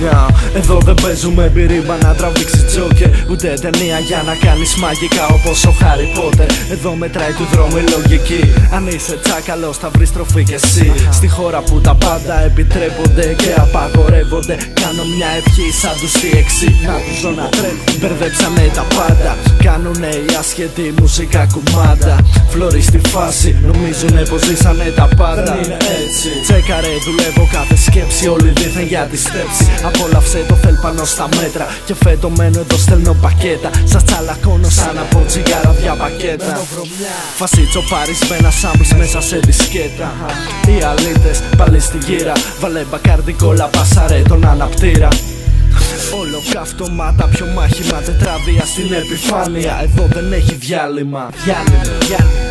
Yeah. Εδώ δεν παίζουμε μπυρίμπα να τραβήξεις τζόκερ Ούτε ταινία για να κάνεις μαγικά όπως ο Χάρι Πότερ. Εδώ μετράει του δρόμου η λογική. Αν είσαι τσάκαλος θα βρεις τροφή κι εσύ. Στη χώρα που τα πάντα επιτρέπονται και απαγορεύονται Κάνω μια ευχή σαν τους CXC Να τους δω να τρέχουν Μπερδέψανε τα πάντα. Κάνουνε οι άσχετοι μουσικά κουμάντα. Φλόρι στη φάση νομίζουνε πως ζήσανε τα πάντα. Δεν είναι έτσι. Τσέκαρε δουλεύω κάθε σκέψη Όλοι δίθεν για τη στέψη. Απόλαυσε το θέλ πάνω στα μέτρα Και φέτο μένω εδώ στέλνω πακέτα Σας τσαλακώνω σαν από τσιγάρα δια πακέτα. Φασίτσο ένα σάμπλς μέσα σε δισκέτα. Οι αλήτες πάλι στη γύρα. Βάλε μπακάρδικο λαπάσαρε τον αναπτήρα. Όλο καυτωμάτα πιο μάχημα τετράδια στην επιφάνεια. Εδώ δεν έχει διάλειμμα Διάλειμμα, διάλειμμα, διάλειμμα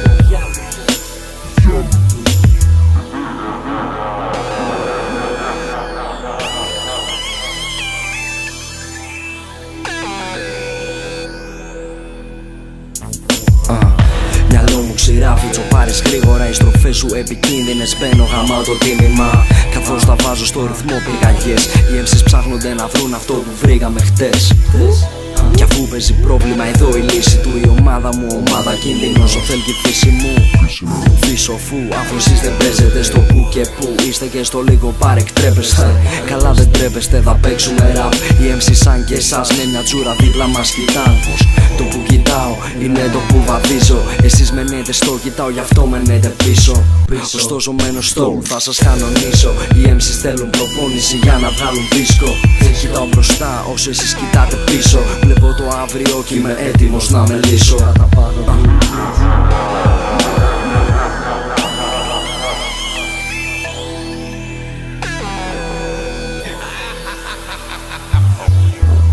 Ξηράφι πάρει γρήγορα οι στροφές σου επικίνδυνες. Μπαίνω γαμάω το τίμημα. Καθώ τα βάζω στο ρυθμό πυρκαγιές. Οι έμψεις ψάχνονται να βρουν αυτό που βρήκαμε χτες. Κι αφού παίζει πρόβλημα εδώ η λύση του Η ομάδα μου ομάδα κίνδυνος ο θέλει η φύση μου Φύσο φου αφού εσείς δεν παίζετε στο που και που Είστε και στο λίγο παρεκτρέπεστε Καλά δεν τρέπεστε θα παίξουμε ραπ Οι MC σαν και εσάς με μια τσούρα δίπλα μας κοιτάν Το που κοιτάω είναι το που βαδίζω. Εσείς μένετε στο κοιτάω γι' αυτό μένετε πίσω. Ωστόσο μένω στο θα σας κανονίσω. Οι MC θέλουν προπόνηση για να βγάλουν δίσκο. Κοιτάω μπροστά όσο εσείς κοιτάτε πίσω. Βλέπω το αύριο και είμαι έτοιμος να με λύσω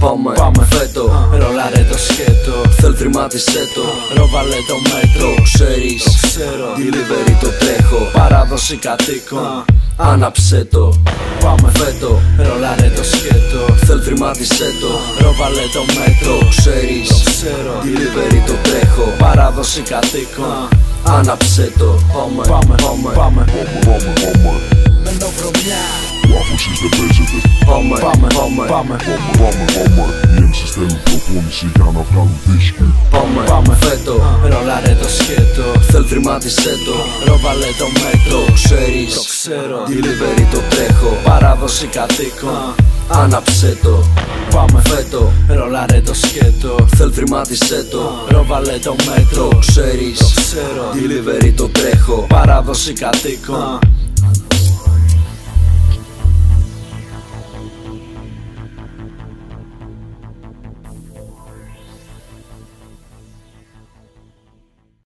Πάμε, πάμε. Φέτο, ρολάρε το σκέτο Θέλ θρημάτισέ το, ρόβαλε το μέτρο Ξέρεις, το ξέρω, delivery το τρέχω Παράδοση κατοίκων. Άναψε το, πάμε φέτο, ρολάρε το σκέτο Θέλ θρημάτισέ το, ρόβαλε το μέτρο Ξέρεις, το ξέρω, delivery το τρέχω Παράδοση κατοίκων. Άναψε το, πάμε, πάμε, πάμε, πάμε, πάμε, πάμε. Μένω βρωμιά Αφού εσείς δεν παίζετε Πάμε, πάμε, πάμε, πάμε, πάμε, πάμε Οι MC's θέλουν προπόνηση για να βγάλουν δίσκο Πάμε, πάμε, φέτο. Ρολάρε το σκέτο. Θέλ θρημάτισέ το, ρόβαλε το μέτρο. Το ξέρεις. Το ξέρω, delivery το τρέχω. Παράδοση κατοίκων. Άναψε το, Πάμε. Φέτο. Ρολάρε το σκέτο. Θέλ θρημάτισέ το, Ρόβαλε το μέτρο. Το ξέρεις. Το ξέρω. Delivery το τρέχω. Παράδοση κατοίκων